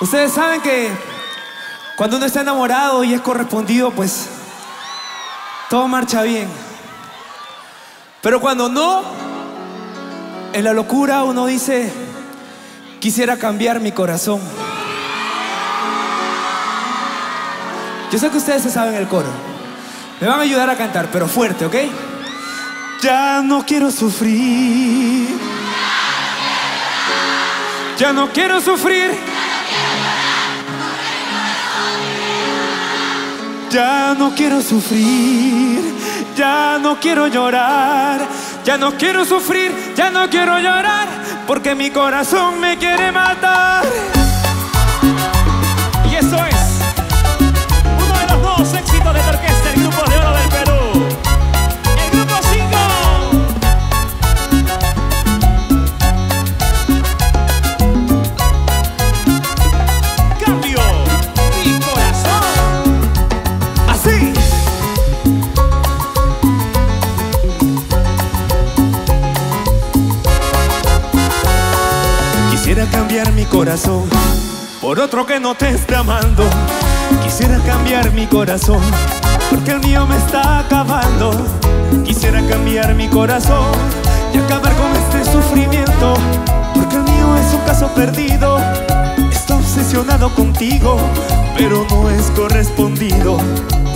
Ustedes saben que cuando uno está enamorado y es correspondido, pues todo marcha bien. Pero cuando no, en la locura uno dice, quisiera cambiar mi corazón. Yo sé que ustedes se saben el coro. Me van a ayudar a cantar, pero fuerte, ¿ok? Ya no quiero sufrir. Ya no quiero sufrir. Ya no quiero sufrir. Ya no quiero llorar. Ya no quiero sufrir. Ya no quiero llorar. Porque mi corazón me quiere matar. Cambiar mi corazón por otro que no te esté amando. Quisiera cambiar mi corazón porque el mío me está acabando. Quisiera cambiar mi corazón y acabar con este sufrimiento porque el mío es un caso perdido. Está obsesionado contigo, pero no es correspondido.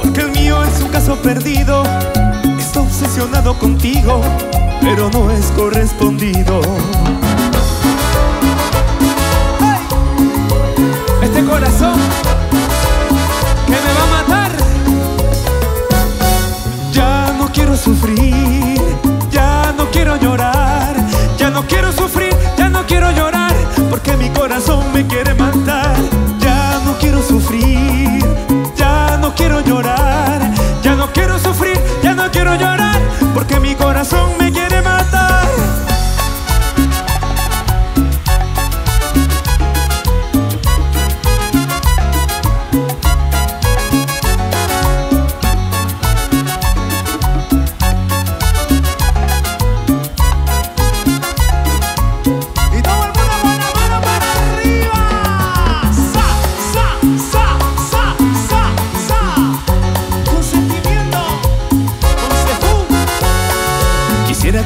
Porque el mío es un caso perdido. Está obsesionado contigo, pero no es correspondido. Que me va a matar. Ya no quiero sufrir, ya no quiero llorar, ya no quiero sufrir, ya no quiero llorar, porque mi corazón me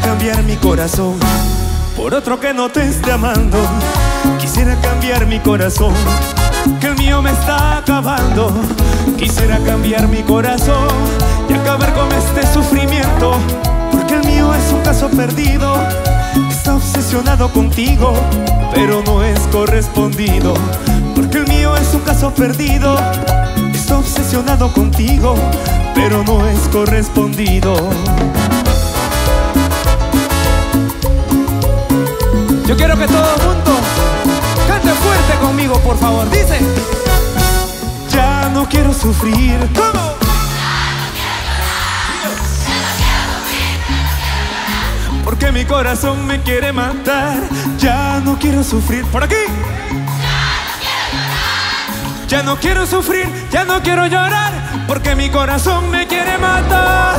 cambiar mi corazón por otro que no te esté amando. Quisiera cambiar mi corazón, que el mío me está acabando. Quisiera cambiar mi corazón y acabar con este sufrimiento, porque el mío es un caso perdido. Está obsesionado contigo, pero no es correspondido, porque el mío es un caso perdido. Está obsesionado contigo, pero no es correspondido. Yo quiero que todo el mundo cante fuerte conmigo, por favor. Dice: Ya no quiero sufrir. ¿Cómo? Porque mi corazón me quiere matar. Ya no quiero sufrir. Por aquí. Ya no quiero sufrir, ya no quiero llorar, porque mi corazón me quiere matar.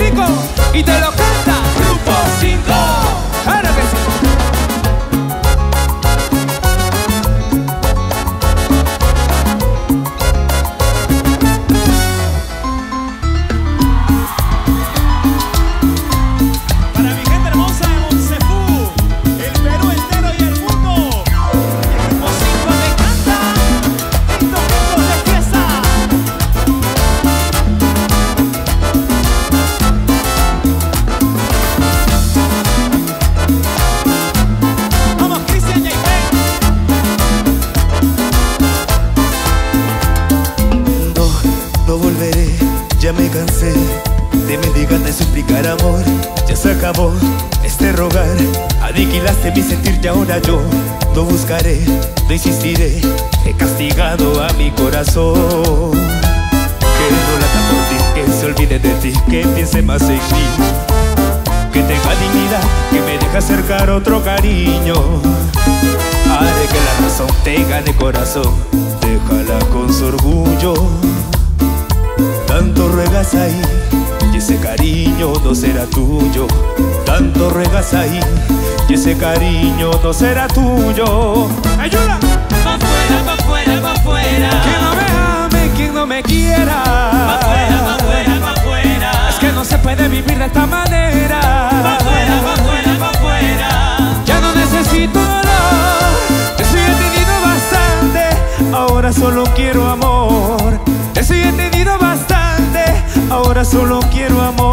Rico, y te lo canta Grupo 5. Rogar, aniquilaste mi sentir y ahora yo no buscaré, no insistiré. He castigado a mi corazón. Que no lata por ti, que se olvide de ti, que piense más en mí. Que tenga dignidad, que me deje acercar otro cariño. Haré que la razón te gane corazón, déjala con su orgullo. Tanto ruegas ahí ese cariño no será tuyo. Tanto ruegas ahí y ese cariño no será tuyo. ¡Ayuda! Va fuera, va fuera, va fuera. Que no me ame, quien no me quiera. Va fuera, va fuera, va fuera. Es que no se puede vivir de esta manera. Va fuera, va fuera, va fuera. Ya no necesito dolor, eso ya he tenido bastante. Ahora solo quiero Solo quiero amor.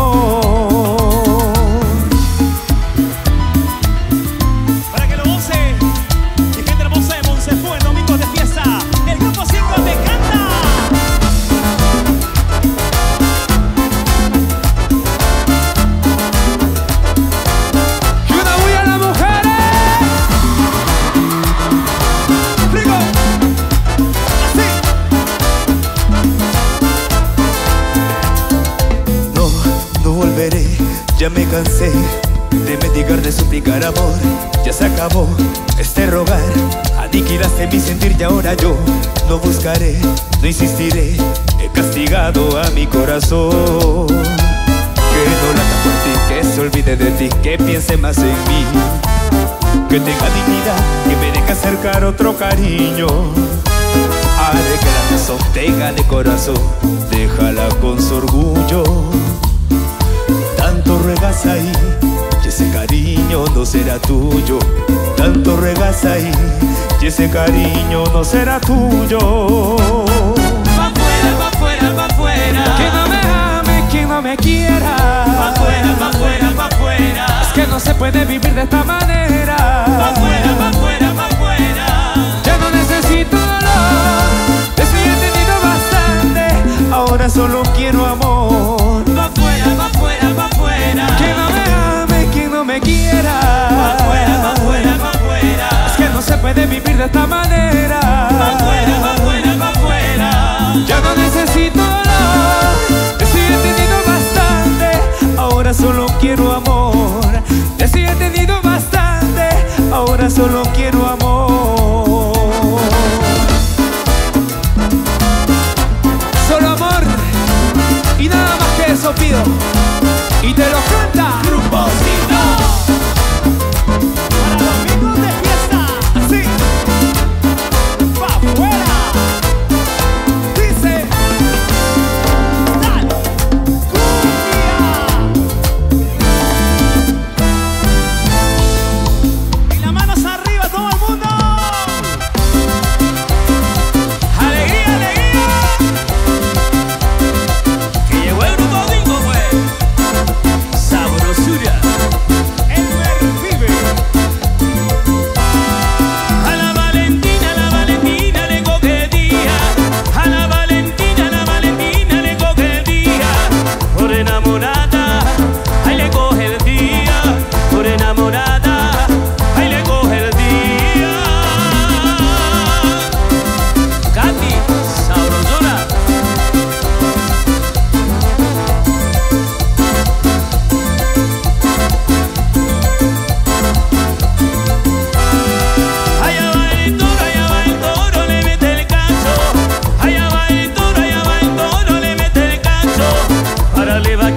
Ya se acabó este rogar, aniquilaste mi sentir y ahora yo no buscaré, no insistiré. He castigado a mi corazón. Que no lata por ti, que se olvide de ti, que piense más en mí. Que tenga dignidad, que me deje acercar otro cariño. Haré que la razón te gane corazón, déjala con su orgullo. Tanto ruegas ahí, ese cariño no será tuyo. Tanto ruegas ahí, y ese cariño no será tuyo. Va fuera, va fuera, va fuera. Que no me ame, que no me quiera. Va fuera, va fuera, va fuera. Es que no se puede vivir de esta manera. Esta manera. Va fuera, va fuera, va fuera. Ya no necesito ya he tenido bastante. Ahora solo quiero amor. He tenido bastante. Ahora solo quiero amor. Solo amor y nada más que eso pido. Y te lo canta live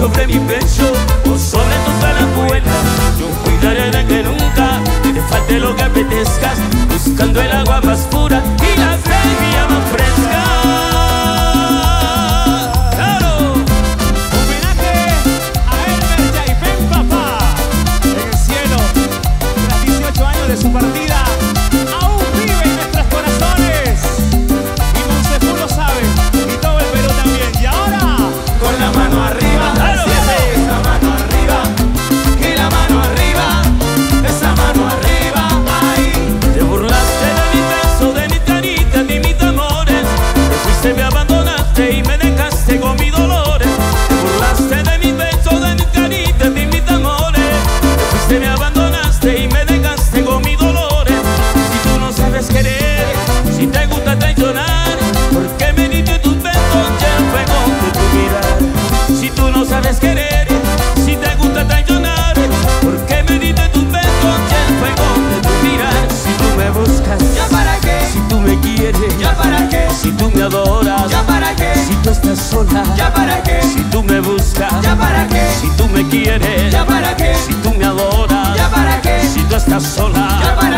sobre mi pecho o sobre tu calabuela. Yo cuidaré de que nunca te falte lo que apetezcas, buscando el agua más pura y la semilla más fresca. me quieres, ya para qué, si tú me adoras, ya para qué, si tú estás sola, ya para